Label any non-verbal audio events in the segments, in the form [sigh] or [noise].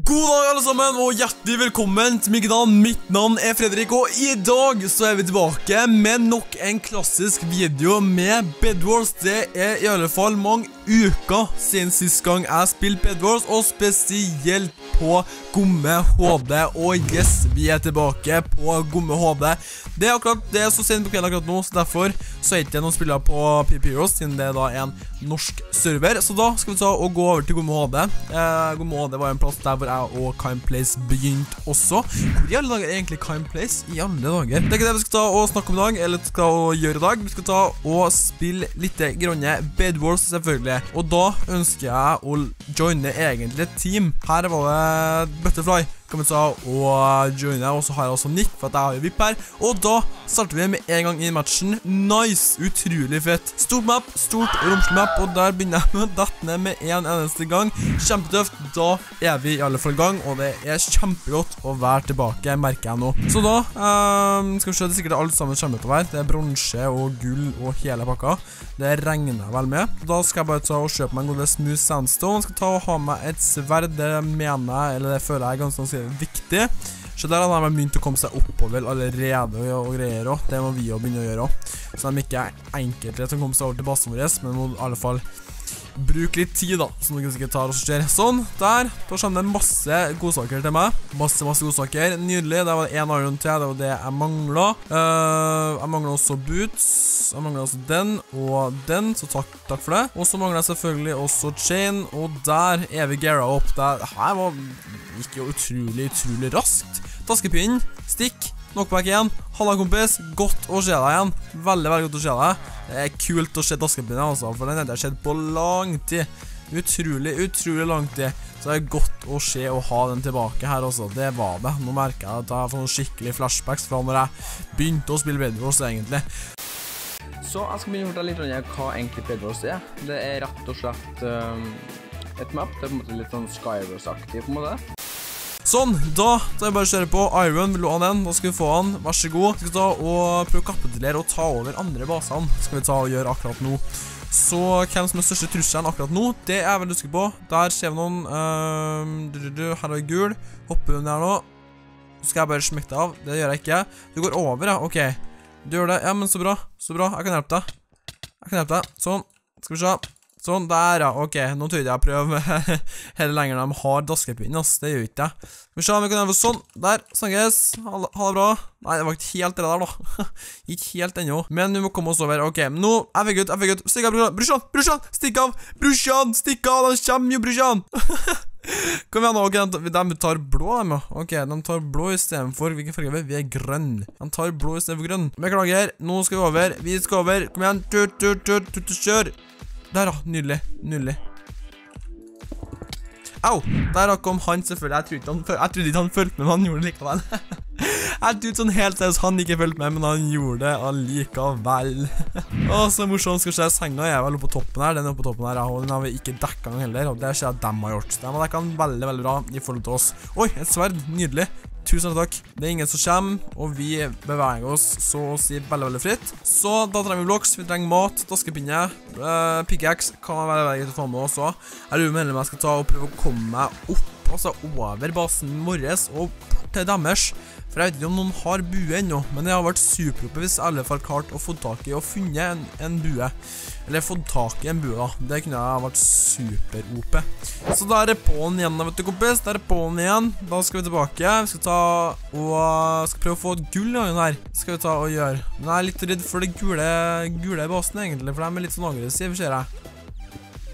God dag, alle sammen, og hjertelig velkommen til mitt navn. Mitt navn er Fredrik, og i dag så er vi tilbake med nok en klassisk video med Bedwars. Det er i alle fall mange uker siden sist gang jeg spilte Bedwars, og spesielt på Gomme HD. Og yes, vi er tilbake på Gomme HD. Det er akkurat det er så sent på kvelden akkurat nå, så derfor så er det ikke noen spillere på PP Heroes, siden det er da en norsk server. Så da skal vi ta og gå over til Gomme HD. Eh, Gomme HD var en plass der hvor jeg og Kime Place begynte også. Hvor i alle dager er egentlig Kime Place? I alle dager. Det er ikke det vi skal ta og snakke om i dag, eller skal gjøre i dag. Vi skal ta og spille litt grønne Bedwars, selvfølgelig. Og da ønsker jeg å joine egentlig et team. Her var det Butterfly ta og joine, og så har jeg også Nick, for at jeg har jo VIP her. Og da starter vi med en gang i matchen. Nice! Utrolig fett. Stort map, stort romslig map, og der begynner jeg med å dette ned med en eneste gang. Kjempetøft. Da er vi i alle fall i gang, og det er kjempegodt å være tilbake, merker jeg nå. Så da um, skal vi se, det er sikkert alt sammen kommer til å være. Det er bronse og gull og hele pakka. Det regner vel med. Da skal jeg bare ta og kjøpe meg en god smooth sandstone. Skal ta og ha med et sverd, det mener jeg, eller det føler jeg ganske ganske viktig. Så der har de begynt å komme seg oppover allerede og, greier òg. Det må vi jo begynne å gjøre òg. Så de ikke er enkelte som kommer seg over til basen vår, men må i alle fall bruke litt tid, da, som dere sikkert tar og ser. Sånn, der. Da kommer det masse godsaker til meg. Masse, masse godsaker. Nydelig. Der var det én iron til. Det var det jeg mangla. Uh, jeg mangla også boots. Jeg mangla også den og den, så takk, takk for det. Og så mangla jeg selvfølgelig også chain, og der er vi geara opp. Det her var gikk jo utrolig, utrolig raskt. Taskepinnen, stikk. Knockback igjen. Halla, kompis. Godt å se deg igjen. Veldig, veldig godt å se deg. Det er kult å se taskepinnen, altså, for den har skjedd på lang tid. Utrolig, utrolig lang tid. Så det er godt å se og ha den tilbake her, altså. Det var det. Nå merker jeg at jeg får noen skikkelig flashbacks fra når jeg begynte å spille Bedwars, egentlig. Så jeg skal begynne å fortelle litt om hva egentlig Bedwars er. Det er rett og slett um, et map. Det er på en måte litt sånn Skywars-aktig, på en måte. Sånn, da tar jeg bare kjøre på. Iron, vil du ha den? Da skal vi få han. Vær så god. Vi skal ta og prøve å kapitulere og ta over andre basene. Skal vi ta og gjøre akkurat nå. Så hvem som er største trusselen akkurat nå, det er jeg veldig usikker på. Der ser vi noen. Du, her er det gul. Hopper hun her nå. Så skal jeg bare smekke deg av. Det gjør jeg ikke. Du går over, ja. Ok. Du gjør det. Ja, men så bra. Så bra. Jeg kan hjelpe deg. Jeg kan hjelpe deg. Sånn. Skal vi se. Sånn, der, ja. Ok, nå trodde jeg prøve [laughs] heller lenger de har daskepinn, ass. Det gjør ikke jeg. Skal vi se om vi kan gjøre sånn. Der. Snakkes. Ha, ha, det bra. Nei, det var ikke helt det der, da. [laughs] ikke helt ennå. Men vi må komme oss over. Ok, nå Jeg fikk ut, jeg fikk ut. Stikk av, brorsan. Brorsan, stikk av. Brorsan, stikk av. De kommer jo, brorsan. [laughs] Kom igjen, nå. ok, De tar blå, de, ja. Ok, de tar blå istedenfor Hvilken farge er vi? Vi er grønn. De tar blå istedenfor grønn. Beklager. Nå skal vi over. Vi skal over. Kom igjen. Tut, tut, tut, tut, kjør. Der, da. Nydelig. Nydelig. Au! Der kom han selvfølgelig. Jeg trodde, han, jeg trodde ikke han fulgte med, men han gjorde det likevel. [laughs] jeg trodde sånn helt seriøst han ikke fulgte med, men han gjorde det allikevel. [laughs] Å, så morsomt. Skal se, senga er vel oppe på toppen her. Den er oppe på toppen her, og den har vi ikke dekka den heller. Og det ser jeg at de har gjort. De har dekka den veldig, veldig bra i forhold til oss. Oi, et sverd. Nydelig. Tusen takk. Det er ingen som kommer, og vi beveger oss så å si veldig, veldig fritt. Så da trenger vi blokks, vi trenger mat, daskepinne, uh, pickaxe kan være veldig greit å ta med også. Jeg lurer på om jeg skal ta og prøve å komme meg opp, altså over basen vår og til deres. For jeg vet ikke om noen har bue ennå, men det har vært superoppe hvis jeg i alle fall klart å få tak i og funnet en, en bue. Eller fått tak i en bue, da. Det kunne ha vært super-OP. Så da er det på'n igjen, da, vet du, kompis. Da er det på'n igjen. Da skal vi tilbake. Vi skal ta og skal prøve å få et gull i gangen her. Skal vi ta og gjøre. Men jeg er litt redd for det gule, gule basen, egentlig, for de er litt sånn aggressive, ser jeg.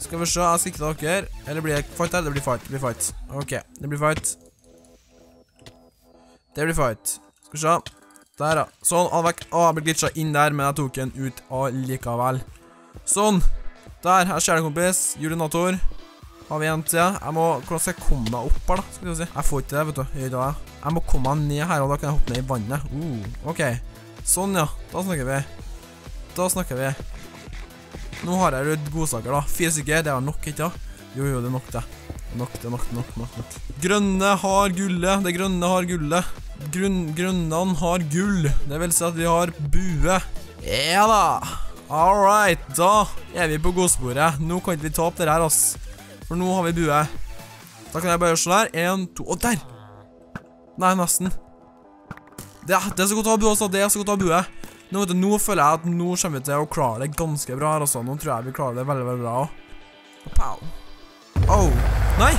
Skal vi se, jeg ikke dere. Eller blir det fight her? Det blir fight. Det blir fight. Ok, det blir fight. Det blir fight. Skal vi se. Der, ja. Sånn, all vekk. Å, jeg ble glitchet inn der, men jeg tok den ut allikevel. Sånn. Der, her skjer det, kompis. Julinator. Har vi en til. Jeg må, hvordan skal jeg komme meg opp her, da? Skal vi si. Jeg får ikke det, vet du. Jeg, jeg må komme meg ned her, og da kan jeg hoppe ned i vannet. Uh, ok. Sånn, ja. Da snakker vi. Da snakker vi. Nå har jeg litt godsaker, da. Fire stykker, det er nok, ikke da? Jo, jo, det er nok, det. Nok, det er nok, nok, nok, nok. Grønne har gullet. Det grønne har gullet. Grunn, grønnene har gull. Det vil si at vi har bue. Ja da. All right, da er vi på godsporet. Nå kan ikke vi ta opp det her, ass. For nå har vi bue. Da kan jeg bare gjøre sånn her. En, to Og der! Nei, nesten. Det, det er så godt å ha bue, altså. Det er så godt å ha bue. Nå, vet du, nå føler jeg at nå kommer vi til å klare det ganske bra her, altså. Nå tror jeg vi klarer det veldig, veldig bra også. Pow. Oh. Nei!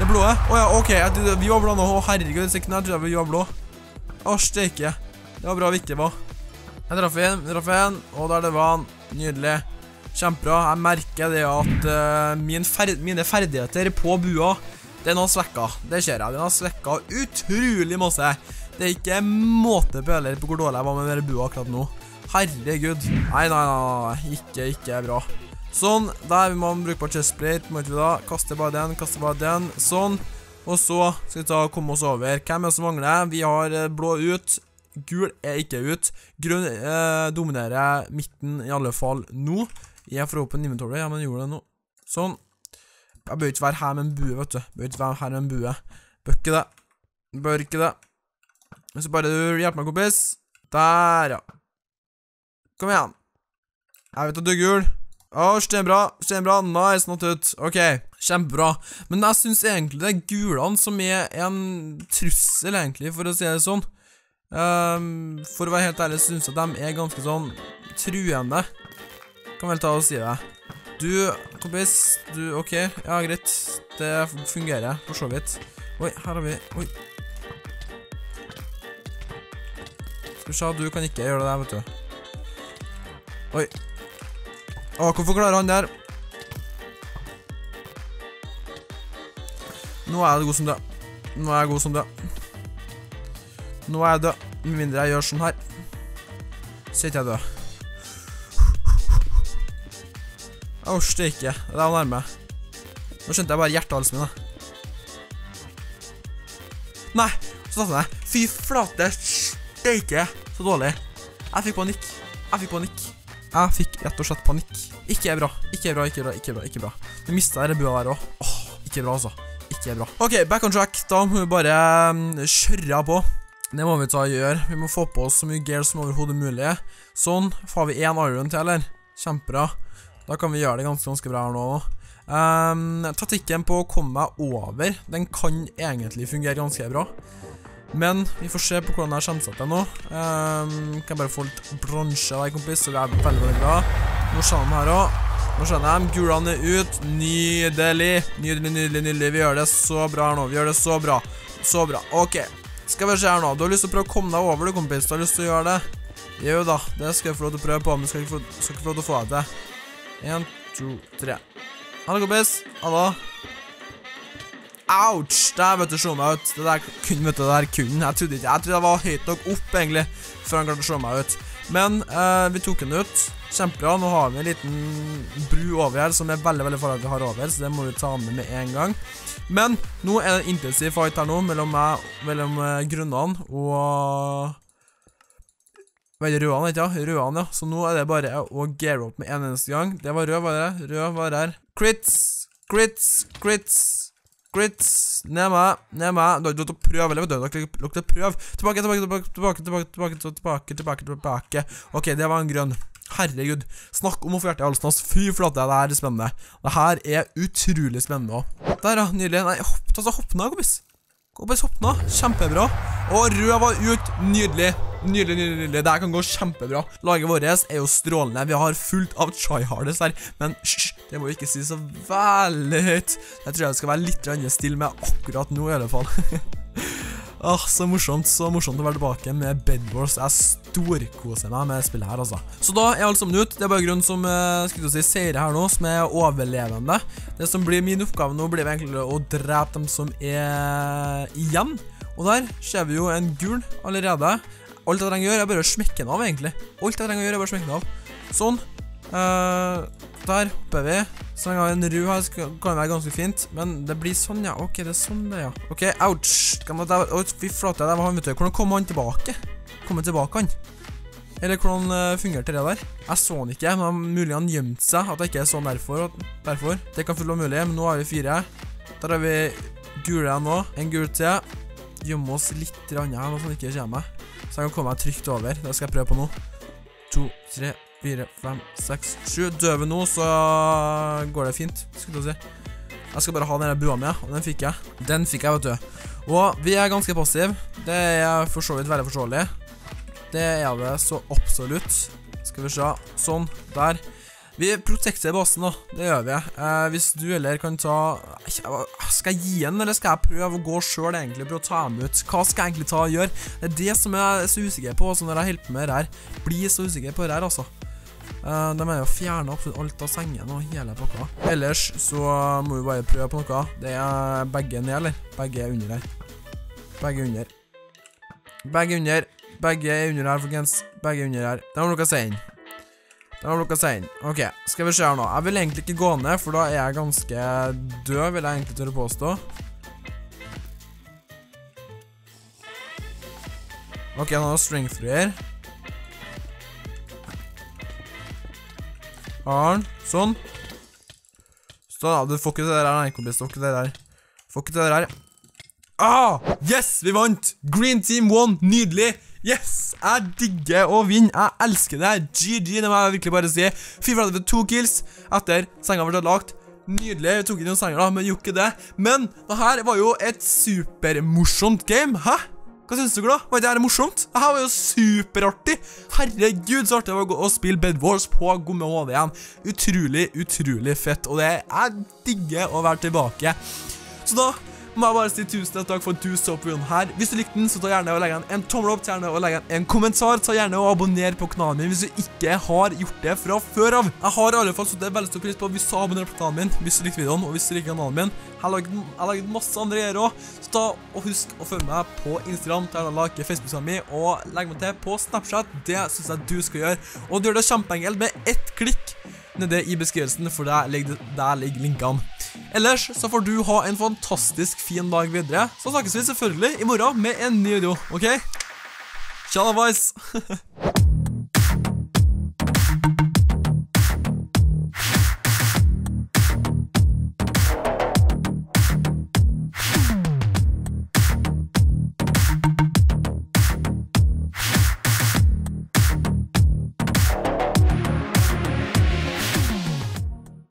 Det er blå. Å ja, OK. Jeg, vi var blå nå. Å, herregud, det sekken her tror jeg vi var blå. Å, steike. Det var bra vi ikke var. Jeg traff en, jeg traff en, og der det var han. Nydelig. Kjempebra. Jeg merker det at eh, min fer mine ferdigheter på bua, den har svekka. Det ser jeg. Den har svekka utrolig masse. Det er ikke måte på heller på hvor dårlig jeg var med denne bua akkurat nå. Herregud. Nei, nei, nei, nei. Ikke, ikke bra. Sånn. Der vil man bruke på chestplate. Må ikke vi da. Kaste bare den, kaste bare den. Sånn. Og så skal vi ta og komme oss over. Hvem er det som mangler? Vi har eh, blå ut. Gul er ikke ut. Grønn eh, dominerer midten i alle fall nå. Jeg får en inventory. Ja, men gjorde det nå. Sånn. Jeg bør ikke være her med en bue, vet du. Bør ikke være her med en bue. Bør ikke det. Bør ikke det. Hvis du hjelper meg, kompis. Der, ja. Kom igjen. Jeg vet at du er gul. Å, oh, stenbra. Stenbra. Nice, not ut. OK. Kjempebra. Men jeg syns egentlig det er gulene som er en trussel, egentlig, for å si det sånn. Um, for å være helt ærlig syns jeg at de er ganske sånn truende. Kan vel ta og si det. Du, kompis, du OK, ja, greit. Det fungerer for så vidt. Oi, her har vi Oi. Skal vi du kan ikke gjøre det der, vet du. Oi. Å, hvorfor klarer han der? Nå er jeg god som død. Nå er jeg god som død. Nå er jeg død. Med mindre jeg gjør sånn her. Så jeg død. det gikk jeg. Det var nærme. Nå skjønte jeg bare hjertehalsen min, da. Nei, så satte jeg. Fy flate steike, så dårlig. Jeg fikk panikk. Jeg fikk panikk. Jeg fikk rett og slett panikk. Ikke bra. Ikke bra, ikke bra, ikke bra. ikke bra. Nå mista jeg bua der òg. Åh, ikke bra, altså. Ikke bra. OK, back on track. Da må vi bare um, kjøre på. Det må vi ta og gjøre. Vi må få på oss så mye gear som overhodet mulig. Sånn. Får vi én iron til, eller? Kjempebra. Da kan vi gjøre det ganske, ganske bra her nå. Um, taktikken på å komme meg over, den kan egentlig fungere ganske bra. Men vi får se på hvordan jeg kommer seg til nå. Um, kan jeg bare få litt bronse deg kompis, så det er veldig, veldig bra. Nå skjønner de her også. Nå skjønner jeg, gulene er ut. Nydelig. Nydelig, nydelig, nydelig. Vi gjør det så bra her nå. Vi gjør det så bra. Så bra. Ok. Skal vi se her nå. Du har lyst til å prøve å komme deg over, du, kompis. Du har lyst til å gjøre det? Jo da, det skal jeg få lov til å prøve på, men skal ikke få, skal ikke få lov til å få deg til. En, to, tre. det, kompis. Hallo. Ouch! Der, vet du, slo meg ut. Det der kun, vet du, det der kun. Jeg trodde ikke Jeg trodde jeg var høyt nok opp, egentlig, før han klarte å slå meg ut. Men eh, vi tok den ut. Kjempebra. Nå har vi en liten bru over her som er veldig veldig farlig at vi har over, så det må vi ta med med en gang. Men nå er det en intensiv fight her nå mellom meg, mellom uh, grunnene og Vel, rødene, ikke sant? Rødene, ja. Så nå er det bare å gear opp med en eneste gang. Det var rød, var det? Rød var her. Crits! Crits! Crits! Grits, ned meg, ned meg. Du har ikke lov til å prøve, eller døde dere lukter prøv. Tilbake, tilbake, tilbake, tilbake, tilbake, tilbake, tilbake, tilbake. Ok, det var en grønn. Herregud. Snakk om å få hjertet i halsen hans. Fy flate, det her er spennende. Det her er utrolig spennende òg. Der, ja. Nydelig. Nei, hopp, ta så hopp ned, kompis. Kompis, bare ned. Kjempebra. Og rød var ut. Nydelig. Nydelig, nydelig, nydelig. Det her kan gå kjempebra. Laget vårt er jo strålende. Vi har fullt av tryhardes her, men hysj, det må vi ikke si så veldig høyt. Jeg tror jeg skal være litt stille med akkurat nå, i alle fall. [laughs] Åh, Så morsomt så morsomt å være tilbake med Bedwars. Jeg storkoser meg med spillet her, altså. Så da er alt sammen ut. Det er bare grunn som eh, skulle si, seire her nå, som er overlevende. Det som blir min oppgave nå, blir egentlig å drepe dem som er igjen. Og der ser vi jo en gul allerede. Alt jeg trenger å gjøre, er bare å smekke den av, egentlig. Alt jeg trenger å gjøre, er bare å smekke den av. Sånn. Eh, der hopper vi. Så lenge jeg har en ru her, skal- kan det være ganske fint. Men det blir sånn, ja. Ok, det er sånn det, ja. Ok, ouch. Oi, fy flate, der var han, vet du. Hvordan kom han tilbake? Kommer tilbake, han? Eller hvordan uh, fungerte det der? Jeg så han ikke, men mulig han gjemte seg. At det ikke er sånn derfor. derfor. Det kan fullt være mulig, men nå har vi fire. Der har vi gule nå. En gul til. Gjemme oss litt grann her, at han ikke kommer. Så jeg kan komme meg trygt over. Det skal jeg prøve på nå. To, tre, fire, fem, seks, sju. Døver nå, så går det fint, skulle jeg si. Jeg skal bare ha denne bua med, og den fikk jeg. Den fikk jeg, vet du. Og vi er ganske passive. Det er for så vidt veldig forståelig. Det er det så absolutt. Skal vi se. Sånn. Der. Vi protekter basen, da. Det gjør vi. Eh, hvis du heller kan ta Skal jeg gi den, eller skal jeg prøve å gå sjøl, egentlig? Prøve å ta dem ut? Hva skal jeg egentlig ta og gjøre? Det er det som jeg er så usikker på, altså, når jeg holder på med det her. Blir så usikker på det her, altså. Uh, de er jo fjerne absolutt alt av sengen og hele pakka. Ellers så må vi bare prøve på noe. Det er begge ned, eller? Begge er under her. Begge under. Begge under. Begge er under her, folkens. Begge er under her. Det har noe å si inn. Det har noe å si inn. OK, skal vi se her nå. Jeg vil egentlig ikke gå ned, for da er jeg ganske død, vil jeg egentlig tørre påstå. OK, nå er det strength Arn. Sånn. Sånn, ja. Du får ikke det der, nei, kompis. Du får ikke det der. Får ikke det der. Ah! Yes, vi vant! Green team won. Nydelig. Yes! Jeg digger å vinne. Jeg elsker det. GG, det må jeg virkelig bare si. Fy flate for to kills etter senga ble lagt. Nydelig. Vi tok inn noen senger, da, men gjorde ikke det. Men det her var jo et supermorsomt game. Hæ? Hva syns du, da? Var ikke dette morsomt? Dette var jo superartig! Herregud, så artig det var å spille Bed Wars på Gomme HD igjen. Utrolig, utrolig fett. Og det jeg digger å være tilbake. Så da må jeg bare si tusen takk for at du så på videoen her. Hvis du likte den, så ta gjerne og legg en, en tommel opp, ta gjerne og legg en, en kommentar. Ta gjerne og abonner på kanalen min hvis du ikke har gjort det fra før av. Jeg har i alle fall satt veldig stor pris på hvis du abonnerer på kanalen min, hvis du likte videoen, og hvis du liker kanalen min. Jeg har laget masse andre greier også, så ta og husk å følge meg på Instagram, ta gjerne og like Facebook-siden min, og legg meg til på Snapchat. Det synes jeg du skal gjøre. Og du gjør det kjempeenkelt med ett klikk nede i beskrivelsen, for der ligger, der ligger linkene. Ellers så får du ha en fantastisk fin dag videre. Så snakkes vi selvfølgelig i morgen med en ny video, ok? Tjalla, boys! [laughs]